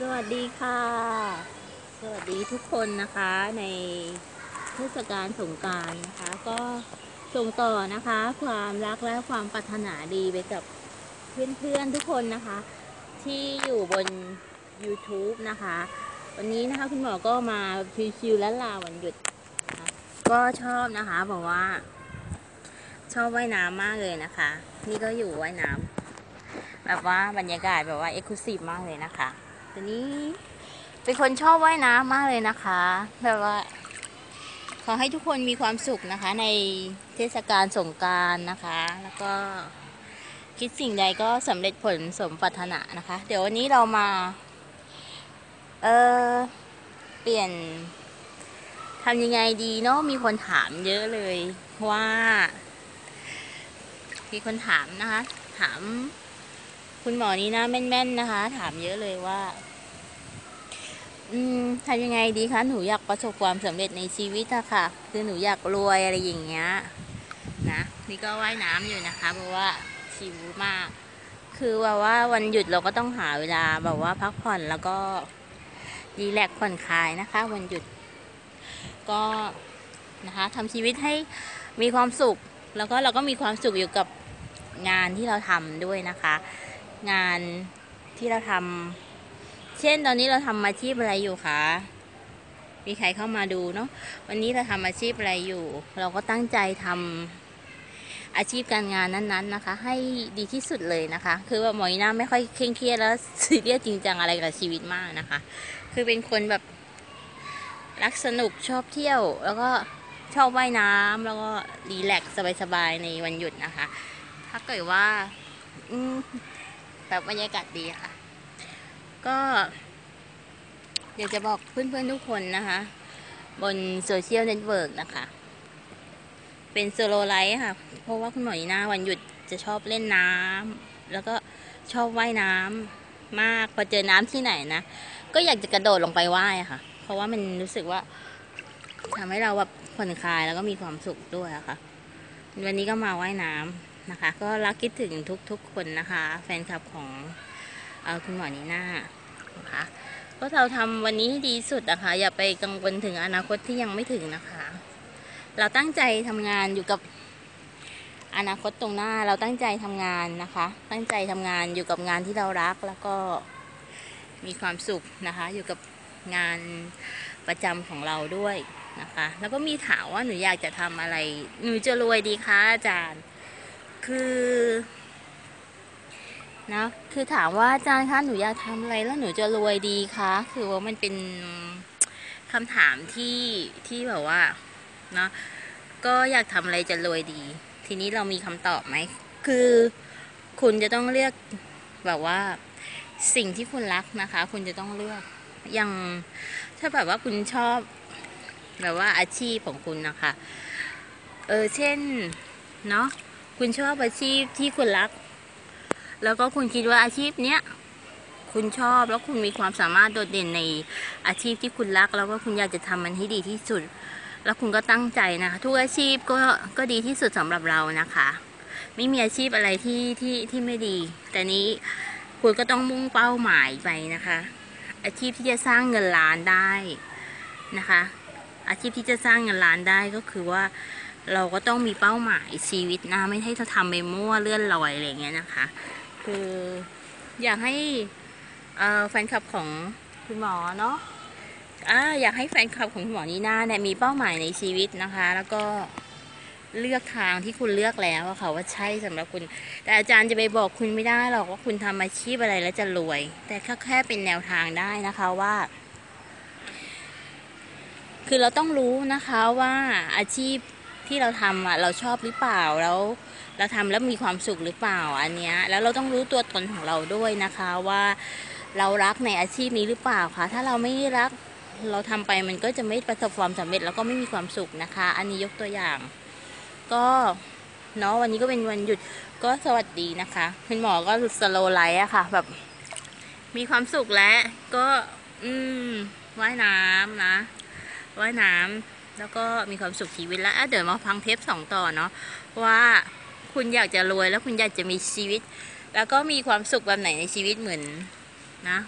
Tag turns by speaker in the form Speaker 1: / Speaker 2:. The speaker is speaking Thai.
Speaker 1: สวัสดีค่ะ สวัสดีทุกคนนะคะในเทศกาลสงการนะคะ ก็ส่งต่อนะคะ ความรักและความปรารถนาดีไปกับเพื่อนๆทุกคนนะคะ ที่อยู่บน YouTube นะคะ วันนี้นะคะคุณหมอก็มาชิวๆและลาวันหยุดนะะก็ชอบนะคะบอกว่า ชอบว่ายน้ำมากเลยนะคะ นี่ก็อยู่ว่ายน้ำแบบว่าบรรยากาศแบบว่าเอ็กซ์คลุศิมากเลยนะคะ ทีนี้ เป็นคนชอบว่ายน้ำมากเลยนะคะ แบบว่า ขอให้ทุกคนมีความสุขนะคะ ในเทศกาลสงการนะคะ แล้วก็คิดสิ่งใดก็สำเร็จผลสมปรารถนานะคะ เดี๋ยววันนี้เรามา เออเปลี่ยนทำยังไงดีเนาะมีคนถามเยอะเลยว่ามีคนถามนะคะ ถาม คุณหมอนี่นะแม่นๆนะคะ ถามเยอะเลยว่า อืมทำยังไงดีคะ หนูอยากประสบความสำเร็จในชีวิตอะค่ะ คือหนูอยากรวยอะไรอย่างเงี้ย นะ นี่ก็ว่ายน้ำอยู่นะคะ เพราะว่าชิวมาก คือว่าว่าวันหยุดเราก็ต้องหาเวลาแบบว่าพักผ่อนแล้วก็รีแลกผ่อนคลายนะคะ วันหยุด ก็นะคะทำชีวิตให้มีความสุข แล้วก็เราก็มีความสุขอยู่กับงานที่เราทำด้วยนะคะ งานที่เราทำเช่นตอนนี้เราทำอาชีพอะไรอยู่คะมีใครเข้ามาดูเนาะวันนี้เราทำอาชีพอะไรอยู่ เราก็ตั้งใจทำอาชีพการงานนั้นๆนะคะ ให้ดีที่สุดเลยนะคะ คือว่าหมอยหน้าไม่ค่อยเคร่งเครียดแล้วซีเรียสจริงจังอะไรกับชีวิตมากนะคะ คือเป็นคนแบบรักสนุกชอบเที่ยว แล้วก็ชอบว่ายน้ำแล้วก็ relax สบายๆในวันหยุดนะคะ ถ้าเกิดว่าอื แบบบรรยากาศดีค่ะ ก็อยากจะบอกเพื่อนๆทุกคนนะคะ บน social network นะคะ เป็นโซโลไลท์ค่ะ เพราะว่าคุณหมอนีน่าวันหยุดจะชอบเล่นน้ำแล้วก็ชอบว่ายน้ำมากพอเจอน้ำที่ไหนนะ ก็อยากจะกระโดดลงไปว่ายค่ะ เพราะว่ามันรู้สึกว่าทำให้เราแบบผ่อนคลายแล้วก็มีความสุขด้วยค่ะ วันนี้ก็มาว่ายน้ำ นะคะ ก็รักคิดถึงทุกๆคนนะคะ แฟนคลับของออคุณหมอนีน่านะคะก็เราทำวันนี้ให้ดีสุดนะคะ อย่าไปกังวลถึงอนาคตที่ยังไม่ถึงนะคะ เราตั้งใจทำงานอยู่กับอนาคตตรงหน้าเราตั้งใจทำงานนะคะ ตั้งใจทำงานอยู่กับงานที่เรารักแล้วก็มีความสุขนะคะ อยู่กับงานประจำของเราด้วยนะคะ แล้วก็มีถามว่าหนูอยากจะทำอะไร หนูจะรวยดีคะอาจารย์ คือนะคือถามว่าอาจารย์คะหนูอยากทำอะไรแล้วหนูจะรวยดีคะคือว่ามันเป็นคำถามที่ที่แบบว่าเนาะก็อยากทำอะไรจะรวยดี ทีนี้เรามีคำตอบไหมคือคุณจะต้องเลือกแบบว่า สิ่งที่คุณรักนะคะ คุณจะต้องเลือกอย่างถ้าแบบว่าคุณชอบแบบว่าอาชีพของคุณนะคะ เออเช่นเนาะ คุณชอบอาชีพที่คุณรัก แล้วก็คุณคิดว่าอาชีพเนี้ยคุณชอบแล้วคุณมีความสามารถโดดเด่นในอาชีพที่คุณรัก แล้วก็คุณอยากจะทำมันให้ดีที่สุด แล้วคุณก็ตั้งใจนะคะทุกอาชีพก็ก็ดีที่สุดสำหรับเรานะคะ ไม่มีอาชีพอะไรที่ที่ที่ไม่ดี แต่นี้คุณก็ต้องมุ่งเป้าหมายไปนะคะ อาชีพที่จะสร้างเงินล้านได้นะคะ อาชีพที่จะสร้างเงินล้านได้ก็คือว่า เราก็ต้องมีเป้าหมายชีวิตนะ ไม่ให้จะทำไปมั่วเลื่อนลอยอะไรเงี้ยนะคะ คืออยากให้แฟนคลับของคุณหมอเนาะอ่าอยากให้แฟนคลับของคุณหมอนีน่าเนี่ยมีเป้าหมายในชีวิตนะคะ แล้วก็เลือกทางที่คุณเลือกแล้วอะค่ะว่าใช่สำหรับคุณ แต่อาจารย์จะไปบอกคุณไม่ได้หรอกว่าคุณทำอาชีพอะไรแล้วจะรวย แต่แค่แค่เป็นแนวทางได้นะคะว่า คือเราต้องรู้นะคะว่าอาชีพ ที่เราทำอะเราชอบหรือเปล่าแล้วเราทำแล้วมีความสุขหรือเปล่าอันเนี้ยแล้วเราต้องรู้ตัวตนของเราด้วยนะคะว่าเรารักในอาชีพนี้หรือเปล่าคะถ้าเราไม่รักเราทำไปมันก็จะไม่ประสบความสำเร็จแล้วก็ไม่มีความสุขนะคะ อันนี้ยกตัวอย่าง ก็เนาะวันนี้ก็เป็นวันหยุดก็สวัสดีนะคะคุณหมอก็สโลไลท์อะค่ะ แบบ มีความสุขแล้วก็ อืมว่ายน้ำนะว่ายน้ำ แล้วก็มีความสุขชีวิตแล้วอะเดี๋ยวมาฟังเทปสองต่อเนาะว่าคุณอยากจะรวยแล้วคุณอยากจะมีชีวิต แล้วก็มีความสุขแบบไหนในชีวิตเหมือนนะ